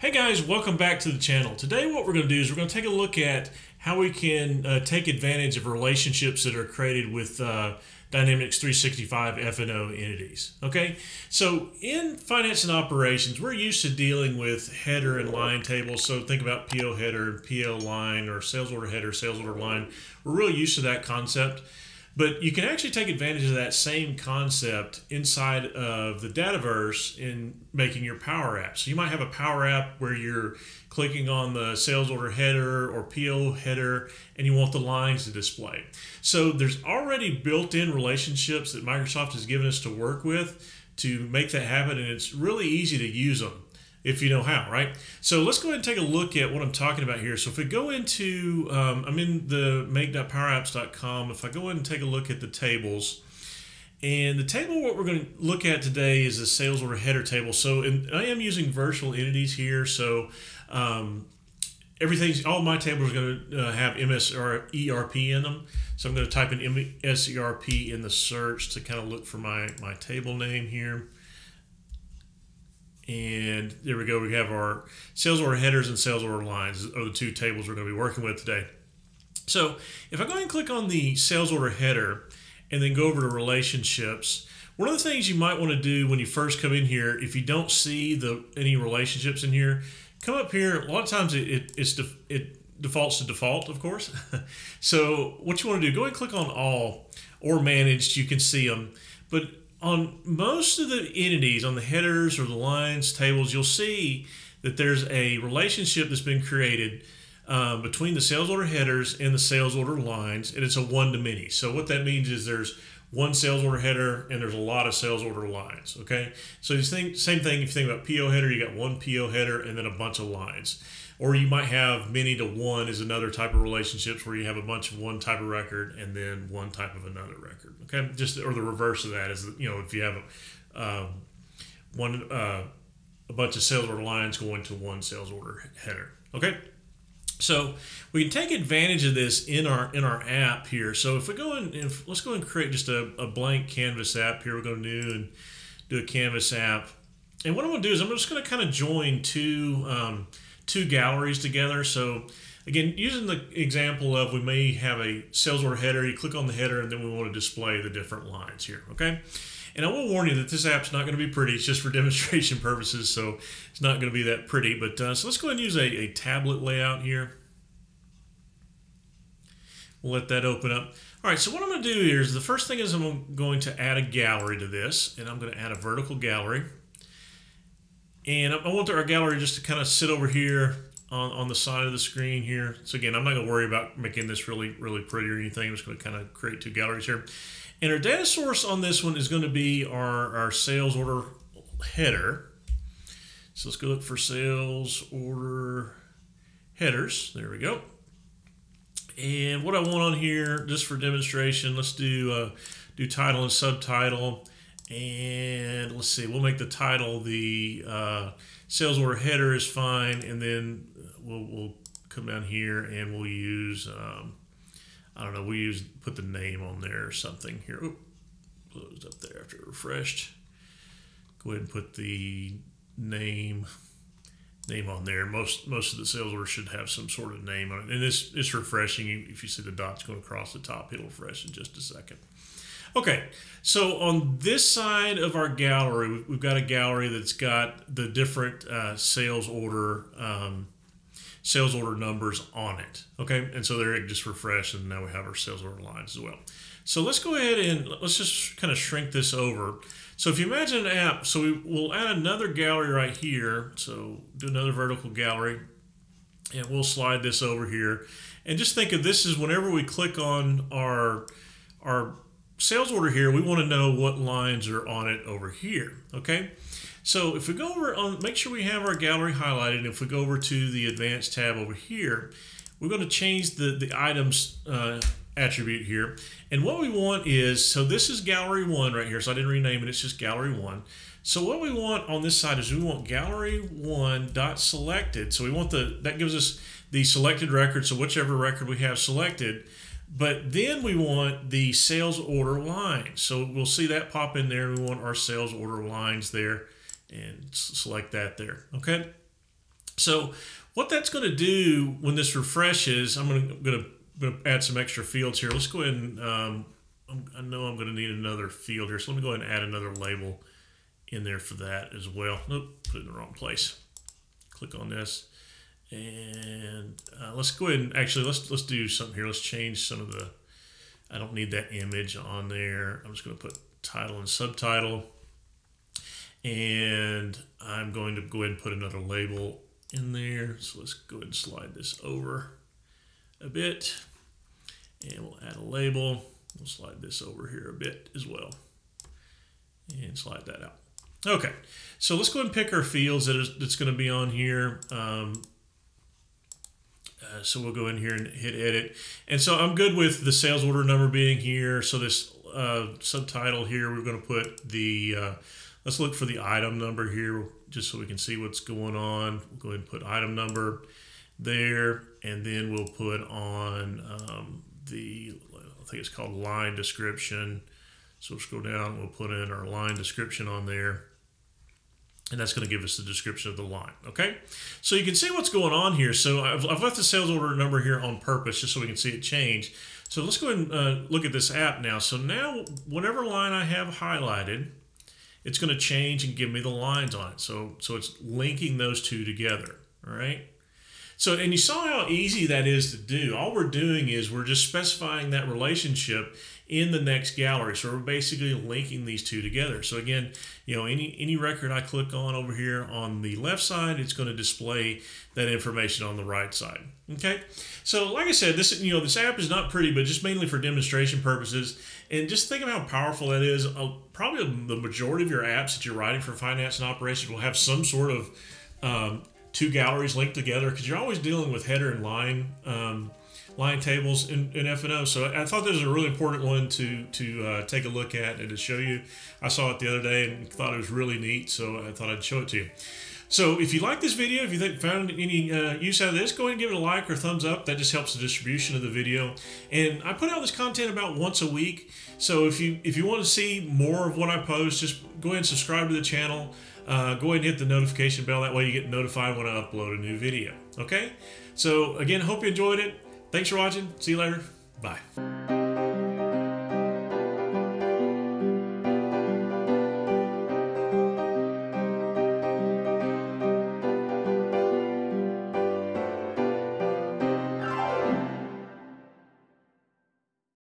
Hey guys, welcome back to the channel. Today what we're going to do is we're going to take a look at how we can uh, take advantage of relationships that are created with uh, Dynamics 365 F&O entities. Okay, so in finance and operations, we're used to dealing with header and line tables. So think about PO header, PO line, or sales order header, sales order line. We're really used to that concept. But you can actually take advantage of that same concept inside of the Dataverse in making your Power App. So you might have a Power App where you're clicking on the sales order header or PO header and you want the lines to display. So there's already built-in relationships that Microsoft has given us to work with to make that happen and it's really easy to use them if you know how, right? So let's go ahead and take a look at what I'm talking about here. So if we go into, um, I'm in the make.powerapps.com. If I go ahead and take a look at the tables, and the table what we're going to look at today is the sales order header table. So in, I am using virtual entities here. So um, everything's all my tables are going to uh, have MS or ERP in them. So I'm going to type in MSERP in the search to kind of look for my, my table name here. And there we go. We have our sales order headers and sales order lines are the two tables we're going to be working with today. So if I go ahead and click on the sales order header and then go over to relationships, one of the things you might want to do when you first come in here, if you don't see the any relationships in here, come up here. A lot of times it, it, it's def, it defaults to default, of course. so what you want to do, go ahead and click on all or managed. You can see them. But on most of the entities, on the headers or the lines tables, you'll see that there's a relationship that's been created um, between the sales order headers and the sales order lines, and it's a one to many. So what that means is there's one sales order header and there's a lot of sales order lines. Okay, so you think same thing if you think about PO header, you got one PO header and then a bunch of lines or you might have many to one is another type of relationships where you have a bunch of one type of record and then one type of another record okay? Just or the reverse of that is you know if you have um, one uh, a bunch of sales order lines going to one sales order header okay? So we can take advantage of this in our in our app here. So if we go in if, let's go and create just a, a blank canvas app here. We'll go new and do a canvas app. And what i'm going to do is i'm just going to kind of join two um, two galleries together. So again, using the example of we may have a sales order header, you click on the header and then we want to display the different lines here, okay? And I will warn you that this app's not going to be pretty. It's just for demonstration purposes, so it's not going to be that pretty. But uh, so let's go ahead and use a, a tablet layout here. We'll let that open up. All right, so what I'm going to do here is the first thing is I'm going to add a gallery to this, and I'm going to add a vertical gallery. And I want our gallery just to kind of sit over here on, on the side of the screen here. So again, I'm not going to worry about making this really, really pretty or anything. I'm just going to kind of create two galleries here. And our data source on this one is going to be our, our sales order header. So let's go look for sales order headers. There we go. And what I want on here, just for demonstration, let's do uh, do title and subtitle. And let's see, we'll make the title the uh, sales order header is fine, and then we'll, we'll come down here and we'll use, um, I don't know, we use put the name on there or something here. Oop, closed up there after it refreshed. Go ahead and put the name name on there. Most most of the sales orders should have some sort of name on it, and this it's refreshing. If you see the dots going across the top, it'll refresh in just a second. Okay, so on this side of our gallery, we've got a gallery that's got the different uh, sales order um, sales order numbers on it. Okay, and so there it just refreshed, and now we have our sales order lines as well. So let's go ahead and let's just kind of shrink this over. So if you imagine an app, so we, will add another gallery right here. So do another vertical gallery, and we'll slide this over here. And just think of this as whenever we click on our our sales order here, we want to know what lines are on it over here, okay? So if we go over on, make sure we have our gallery highlighted. If we go over to the advanced tab over here, we're going to change the, the items uh, attribute here. And what we want is, so this is gallery one right here. So I didn't rename it, it's just gallery one. So what we want on this side is we want gallery one dot selected. So we want the, that gives us the selected record. So whichever record we have selected, but then we want the sales order line. So we'll see that pop in there. We want our sales order lines there and select that there. Okay. So what that's going to do when this refreshes, I'm going to, to, going to add some extra fields here. Let's go ahead and, um, i know I'm going to need another field here. So let me go ahead and add another label in there for that as well. Nope, put it in the wrong place. Click on this. And uh, let's go ahead and actually let's let's do something here. Let's change some of the. I don't need that image on there. I'm just going to put title and subtitle. And I'm going to go ahead and put another label in there. So let's go ahead and slide this over a bit. And we'll add a label. We'll slide this over here a bit as well. And slide that out. Okay, so let's go ahead and pick our fields that is, that's going to be on here. Um, uh, so we'll go in here and hit edit. And so I'm good with the sales order number being here. So this uh, subtitle here, we're going to put the, uh, let's look for the item number here just so we can see what's going on. We'll go ahead and put item number there. And then we'll put on um, the, I think it's called line description. So we'll scroll down, we'll put in our line description on there and that's going to give us the description of the line. Okay, so you can see what's going on here. So I've, I've left the sales order number here on purpose just so we can see it change. So let's go and uh, look at this app now. So now whatever line I have highlighted, it's going to change and give me the lines on it. So so it's linking those two together. All right. So, and you saw how easy that is to do. All we're doing is we're just specifying that relationship in the next gallery. So we're basically linking these two together. So again, you know, any, any record I click on over here on the left side, it's going to display that information on the right side. Okay. So like I said, this, you know, this app is not pretty, but just mainly for demonstration purposes. And just think of how powerful that is. Uh, probably the majority of your apps that you're writing for finance and operations will have some sort of um, two galleries linked together because you're always dealing with header and line um, line tables in, in. So I thought this was a really important one to to uh, take a look at and to show you. I saw it the other day and thought it was really neat, so I thought I'd show it to you. So if you like this video, if you think, found any uh, use out of this, go ahead and give it a like or thumbs up. That just helps the distribution of the video. And I put out this content about once a week. So if you if you want to see more of what I post, just go ahead and subscribe to the channel. Uh, go ahead and hit the notification bell. That way you get notified when I upload a new video. Okay? So again, hope you enjoyed it. Thanks for watching. See you later. Bye.